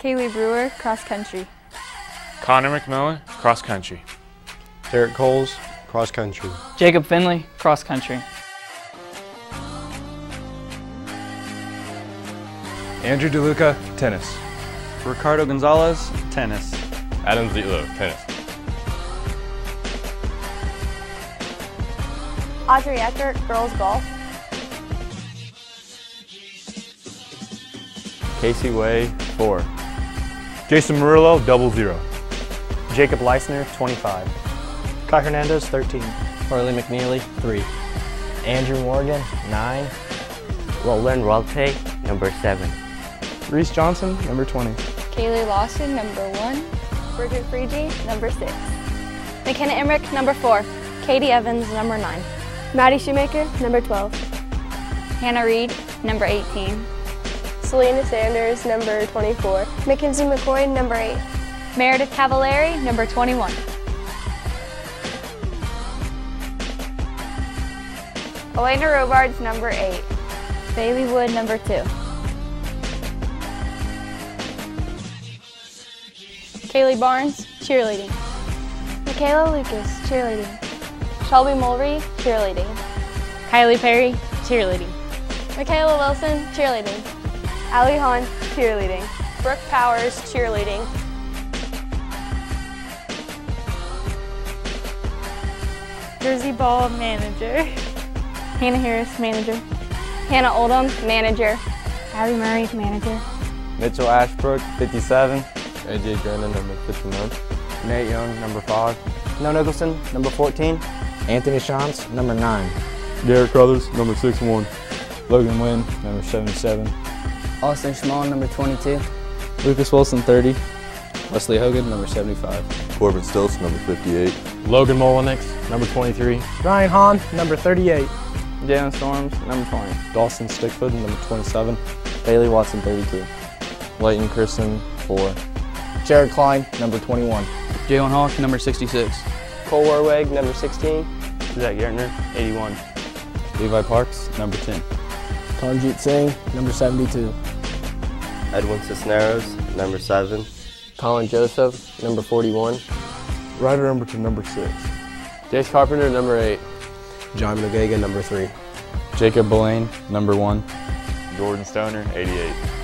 Kaylee Brewer, cross country. Connor McMillan, cross country. Derek Coles, cross country. Jacob Finley, cross country. Andrew DeLuca, tennis. Ricardo Gonzalez, tennis. Adam Zietlow, tennis. Audrey Eckert, girls golf. Casey Way, four. Jason Murillo, double zero. Jacob Leisner, 25. Kai Hernandez, 13. Harley McNeely, 3. Andrew Morgan, 9. Roland Rolte, number 7. Reese Johnson, number 20. Kaylee Lawson, number 1. Bridget Freegee, number 6. McKenna Emmerich, number 4. Katie Evans, number 9. Maddie Shoemaker, number 12. Hannah Reed, number 18. Selena Sanders, number 24. Mackenzie McCoy, number 8. Meredith Cavallari, number 21. Elena Robards, number 8. Bailey Wood, number 2. Kaylee Barnes, cheerleading. Michaela Lucas, cheerleading. Shelby Mulry, cheerleading. Kylie Perry, cheerleading. Michaela Wilson, cheerleading. Ali Hahn, cheerleading. Brooke Powers, cheerleading. Jersey Ball, manager. Hannah Harris, manager. Hannah Oldham, manager. Abby Murray, manager. Mitchell Ashbrook, 57. AJ Grennan, number 59. Nate Young, number 5. Noah Nicholson, number 14. Anthony Shantz, number 9. Garrett Crothers, number 61. Logan Wynn, number 77. Austin Schmall, number 22. Lucas Wilson, 30. Wesley Hogan, number 75. Corbin Stilts, number 58. Logan Molinix, number 23. Ryan Hahn, number 38. Jalen Storms, number 20. Dawson Stickfoot, number 27. Bailey Watson, 32. Leighton Christen, 4. Jared Klein, number 21. Jalen Hawk, number 66. Cole Warweg, number 16. Zach Gertner, 81. Levi Parks, number 10. Tanjit Singh, number 72. Edwin Cisneros, number 7. Colin Joseph, number 41. Ryder Emberton, number 6. Jace Carpenter, number 8. John McGagan, number 3. Jacob Belaine, number 1. Jordan Stoner, 88.